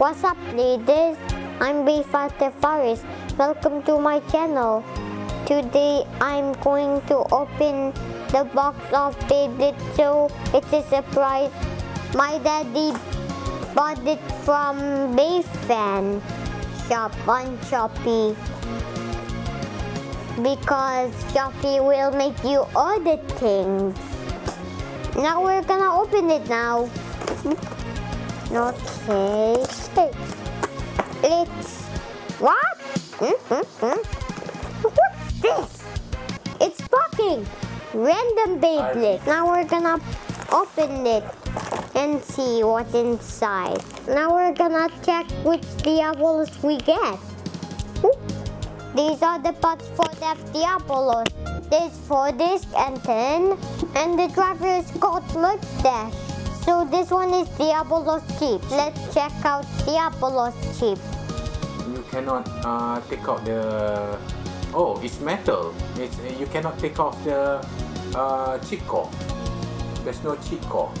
What's up ladies? I'm Beyfighter Faris. Welcome to my channel. Today I'm going to open the box of Beyblade so it's a surprise. My daddy bought it from Beyfan shop on Shopee because Shopee will make you order things. Now we're gonna open it now. Okay. It's what? Mm-hmm. What's this? It's fucking random Beyblade. Now we're gonna open it and see what's inside. Now we're gonna check which Diabolos we get. These are the parts for the Diabolos. This for disc and ten, and the driver is called Mustache. So this one is Diabolos chip. Let's check out Diabolos chip. You cannot uh, take out the. Oh, it's metal. It's you cannot take off the uh, chip core. There's no chip core.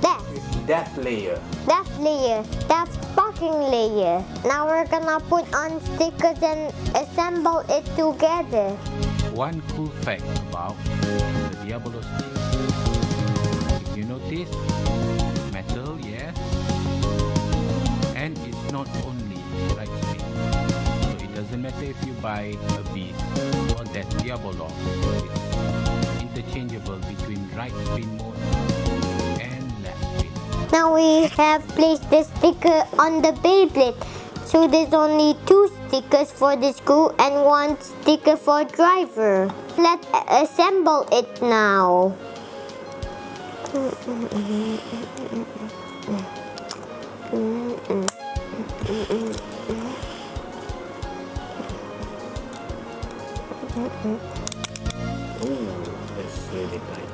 That, It's that layer. that layer, that fucking layer. Now we're gonna put on stickers and assemble it together. One cool fact about the Diabolos chip. If you notice, not only. So it doesn't matter if you buy a beast or that Diabolos. It's interchangeable between right mode and left. Now we have placed the sticker on the Beyblade. So there's only two stickers for the screw and one sticker for driver. Let's assemble it now. That's really nice.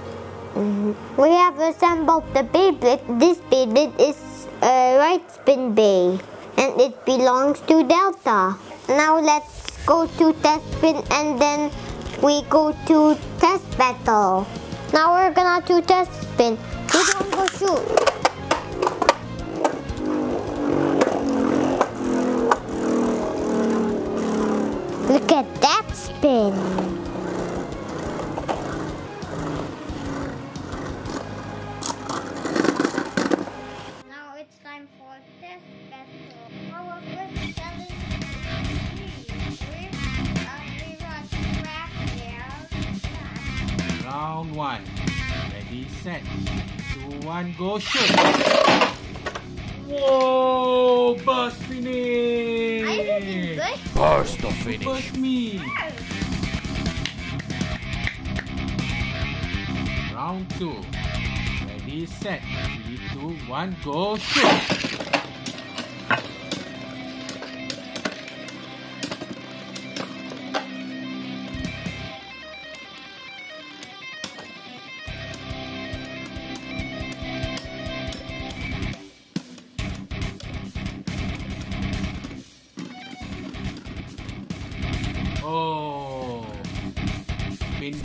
We have assembled the Beyblade. This Beyblade is a right spin bay and it belongs to Delta. Now let's go to test spin and then we go to test battle. Now we're gonna do test spin. One go shoot. One. Ready, set, two, one, go shoot! Whoa! Burst finish! I didn't good. Burst of finish. Burst me. Round two. Ready, set, three, two, one, go shoot!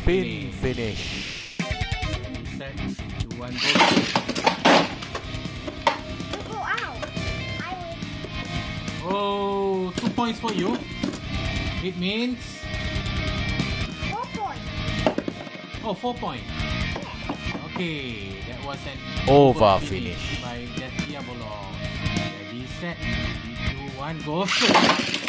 Spin, finish. finish. Ready, set, three, two, one, go shoot! Go out. I Oh, two points for you. It means four points. oh four points. Okay, that was an Over finish finish. by that Diabolo. Ready, set, three, two, one, go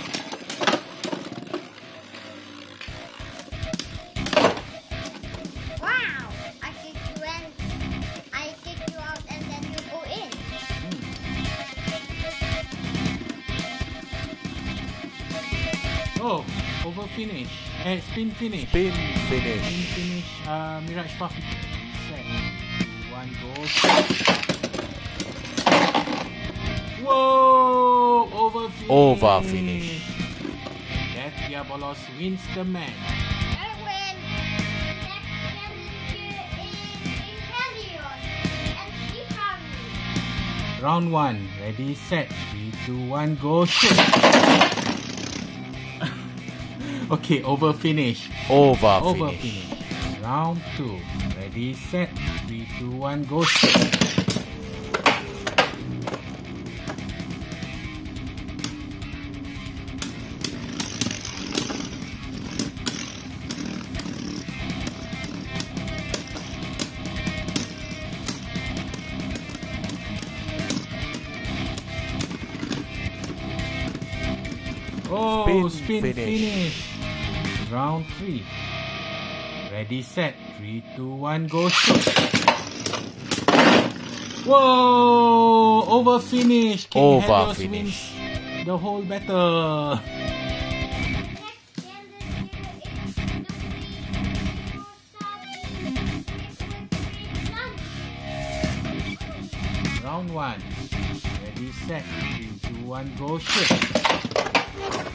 Oh, over finish. Eh, spin finish. Spin finish. Spin finish. finish. Uh, Mirage Puff. Set, one, go. Whoa! Over finish. Over finish. That Diabolos wins the match. I win. Next challenger is Imperios and Ikari. Round one. Ready, set. Three, two, one, go. Shoot. Okay, over finish. Over, over finish. finish. Round two. Ready, set. Three, two, one, go. Oh, spin, spin finish. finish. Round three. Ready, set. Three, two, one, go shoot. Whoa! Over finish. King Over Helios finish. wins the whole battle. Round one. Ready, set. Three, two, one, go shoot.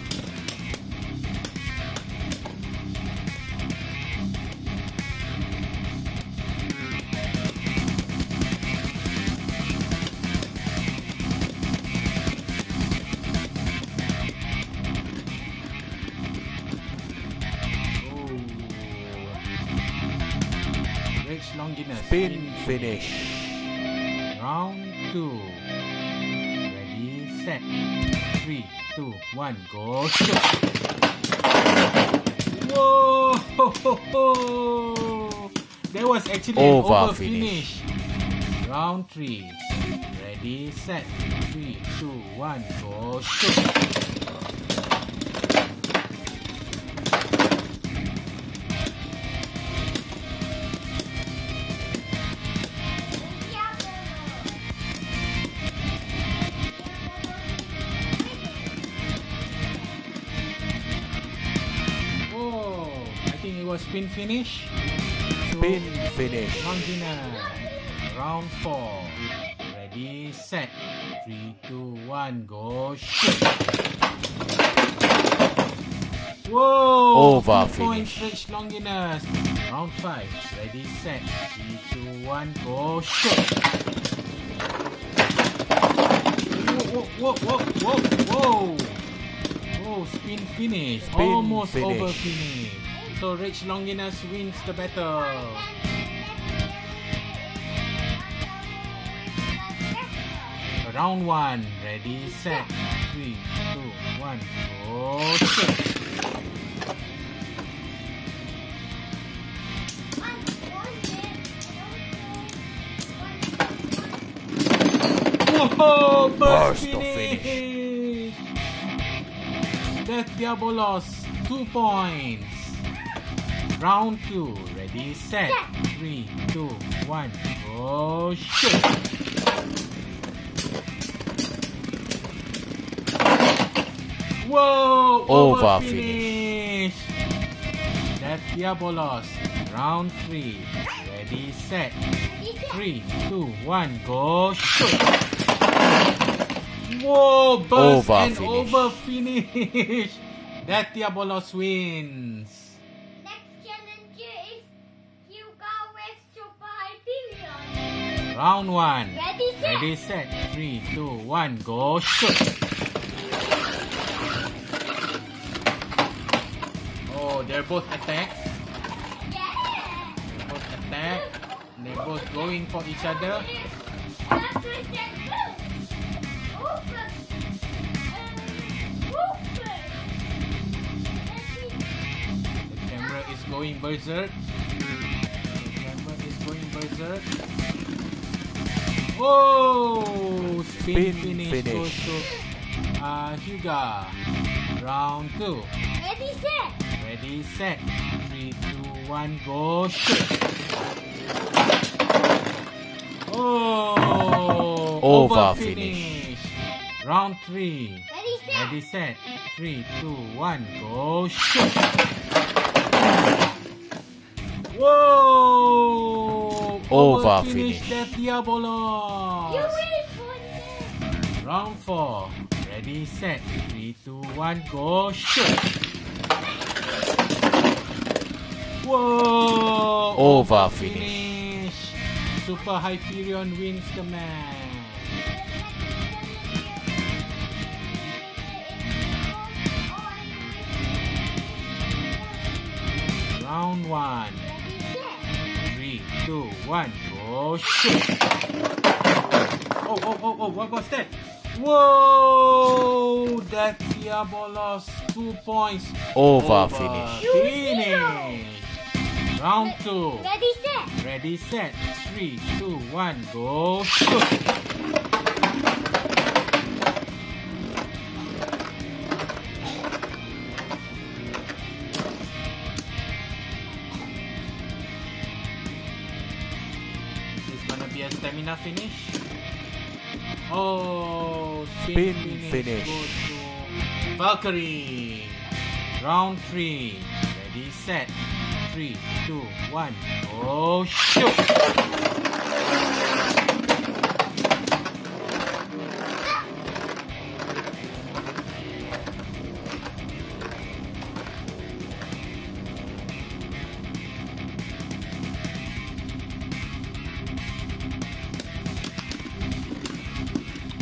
Spin finish. Round two. Ready, set. Three, two, one, go shoot. Whoa! Ho, ho, ho. That was actually Over an over finish. finish. Round three. Ready, set. Three, two, one, go shoot. Spin finish. Spin finish. Longina. Round four. Ready, set. Three, two, one, go shoot. Whoa! Over points finish. Rich Longinus. Round five. Ready, set. Three, two, one, go shoot. Whoa, whoa, whoa, whoa, whoa! Oh, spin finish. Spin Almost finish. over finish. So Rich Longinus wins the battle. Round one. Ready, set. Three, two, one, go shoot. Whoa! Burst Burst of finish. Death Diabolos, two points. Round two. Ready, set. Three, two, one, go shoot. Whoa! Over finish. Death Diabolos, round three. Ready, set. Three, two, one, go shoot. Whoa, burst Over and finish. over finish. That Diabolos wins. Round one. Ready, set. Ready, set. Three, two, one, go shoot. Oh, they're both attack. Yeah. They're both attack. They're both going for each other. Represent Boost. Over. Wooper. The camera is going berserk. The camera is going berserk. Oh, spin, Spin finish, finish. goes uh, Hyuga. Round two. Ready, set. Ready, set. Three, two, one, go shoot. Oh, Over finish. Round three. Ready, set. Ready, set. Three, two, one, go shoot. Whoa! over finish. finish. Round 4. Ready, set. 3, 1, go, shoot. Whoa! Over finish. finish. Super Hyperion wins the match. Round 1 two, one, go shoot. Oh, oh, oh, oh, what was that? Whoa! That Diabolos, two points. Over finish. Finish. Round two. Ready, set. Ready, set. Three, two, one, go shoot. Stamina finish. Oh, Spin finish. finish. Go to Valkyrie. Round three. Ready, set. Three, two, one. Oh, shoot.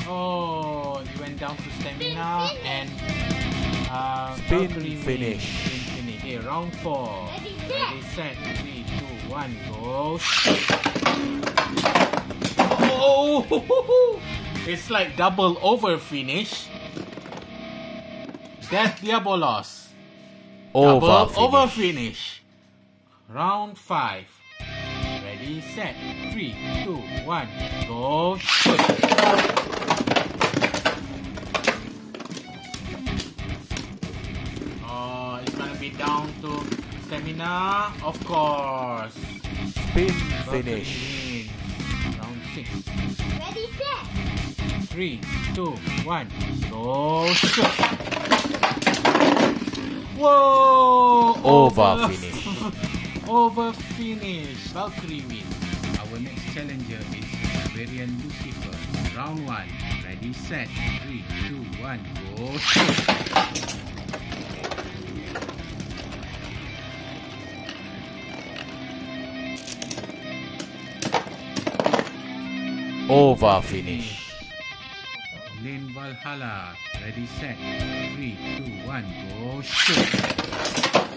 Oh, you went down to stamina and uh, Spin finish. Spin finish. Okay, round four. Ready, Ready, set. Three, two, one, go. Oh, it's like double over finish. Death Diabolos. Over Double finish. over finish. Round five. Ready, set. Three, two, one, go. Shoot. Be down to stamina, of course. Spin finish. Round six. Ready, set. Three, two, one, go shoot. Whoa! Over finish. Over finish. Valkyrie win. Our next challenger is Variant Lucifer. Round one. Ready, set. Three, two, one, go shoot. Over finish. Lane Valhalla. Ready, set. Three, two, one, go shoot.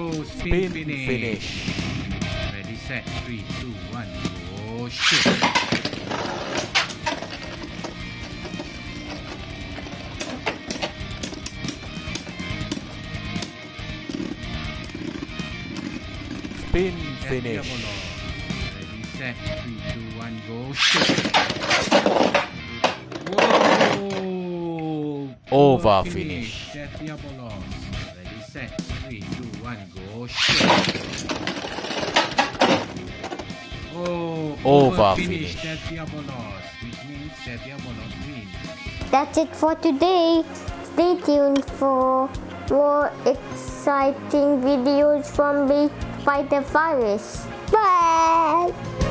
Oh, spin, Spin finish. finish. Ready, set. Three, two, one, go shoot. Spin Set finish. Ready, set. Three, two, one, go. Whoa! Over Finish. finish. Set Diabolos. Ready, set. Three, two, one, go shoot. Oh, Over finish. finish. Set Diabolos. Which means Set Diabolos wins. That's it for today. Stay tuned for more exciting videos from Beyfighter Faris. Bye!